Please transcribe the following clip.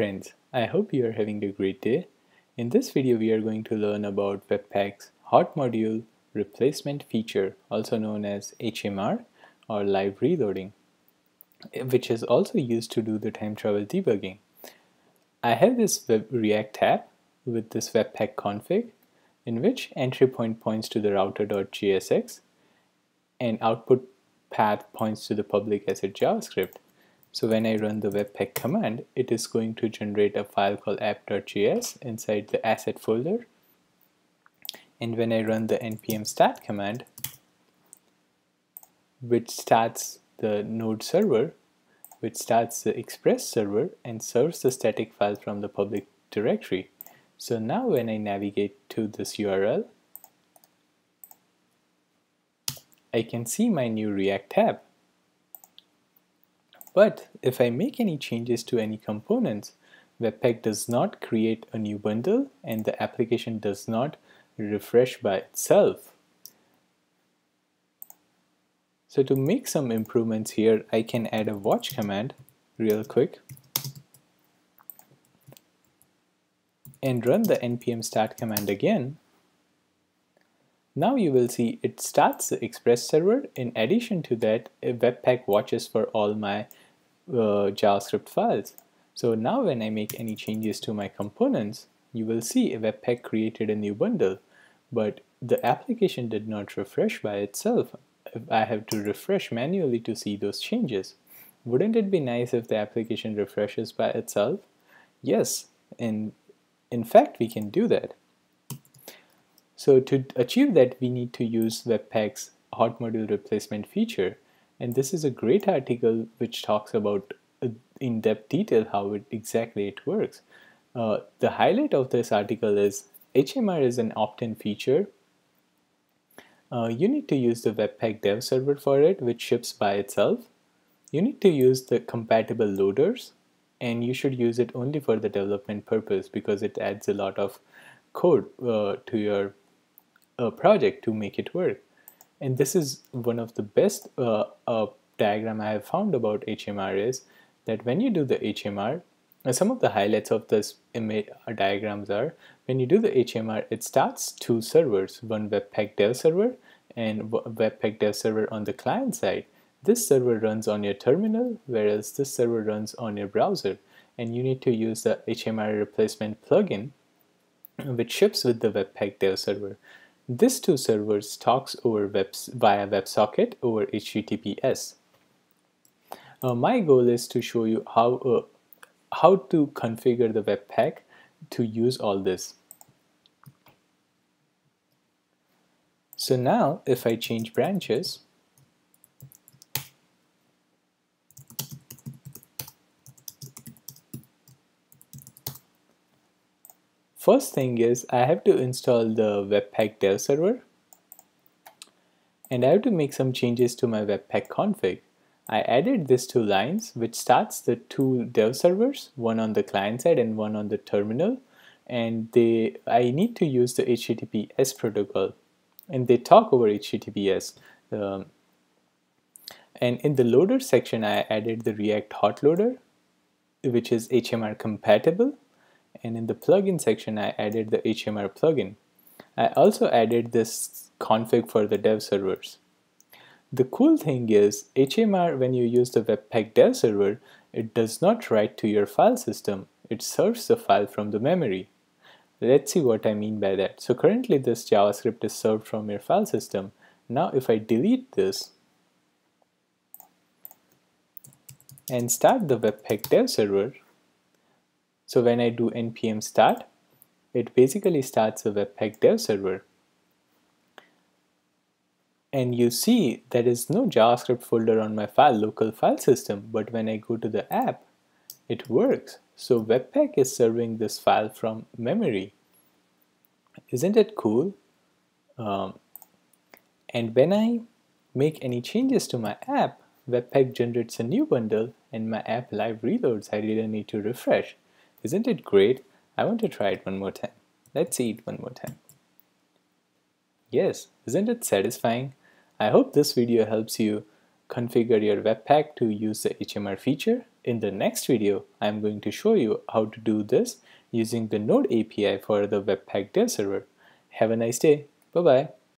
friends, I hope you are having a great day. In this video we are going to learn about Webpack's Hot Module Replacement feature also known as HMR or Live Reloading which is also used to do the time travel debugging. I have this React tab with this Webpack config in which entry point points to the router.jsx and output path points to the public asset JavaScript. So when I run the webpack command, it is going to generate a file called app.js inside the asset folder. And when I run the npm start command, which starts the node server, which starts the express server and serves the static file from the public directory. So now when I navigate to this URL, I can see my new React tab. But if I make any changes to any components, Webpack does not create a new bundle and the application does not refresh by itself. So to make some improvements here, I can add a watch command real quick and run the npm start command again. Now you will see it starts the express server. In addition to that, Webpack watches for all my uh, JavaScript files. So now when I make any changes to my components, you will see Webpack created a new bundle, but the application did not refresh by itself. I have to refresh manually to see those changes. Wouldn't it be nice if the application refreshes by itself? Yes, and in fact we can do that. So to achieve that we need to use Webpack's hot module replacement feature and this is a great article which talks about uh, in depth detail how it exactly it works. Uh, the highlight of this article is HMR is an opt-in feature. Uh, you need to use the Webpack dev server for it, which ships by itself. You need to use the compatible loaders, and you should use it only for the development purpose because it adds a lot of code uh, to your uh, project to make it work. And this is one of the best uh, uh, diagram I have found about HMR is that when you do the HMR, some of the highlights of this uh, diagrams are when you do the HMR, it starts two servers, one Webpack dev server and Webpack dev server on the client side. This server runs on your terminal, whereas this server runs on your browser. And you need to use the HMR replacement plugin, which ships with the Webpack dev server. This two servers talks over webs via WebSocket over HTTPS. Uh, my goal is to show you how uh, how to configure the Webpack to use all this. So now if I change branches, First thing is I have to install the Webpack dev server and I have to make some changes to my Webpack config. I added these two lines which starts the two dev servers, one on the client side and one on the terminal and they I need to use the HTTPS protocol and they talk over HTTPS. Um, and in the loader section I added the React hot loader which is HMR compatible and in the plugin section I added the HMR plugin. I also added this config for the dev servers. The cool thing is HMR when you use the Webpack dev server it does not write to your file system it serves the file from the memory. Let's see what I mean by that. So currently this JavaScript is served from your file system. Now if I delete this and start the Webpack dev server so when I do npm start, it basically starts a webpack dev server. And you see there is no JavaScript folder on my file local file system, but when I go to the app, it works. So Webpack is serving this file from memory. Isn't it cool? Um, and when I make any changes to my app, Webpack generates a new bundle and my app live reloads. I didn't need to refresh. Isn't it great? I want to try it one more time. Let's see it one more time. Yes, isn't it satisfying? I hope this video helps you configure your Webpack to use the HMR feature. In the next video, I'm going to show you how to do this using the Node API for the Webpack dev server. Have a nice day. Bye-bye.